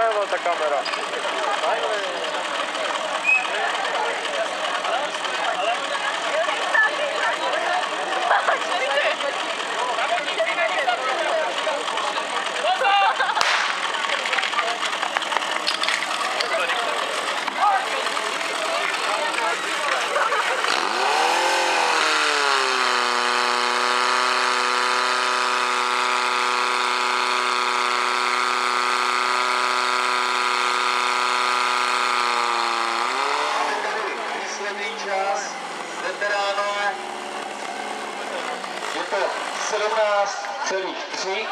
elo ta kamera. Výsledný čas veteránů. Je to 17,3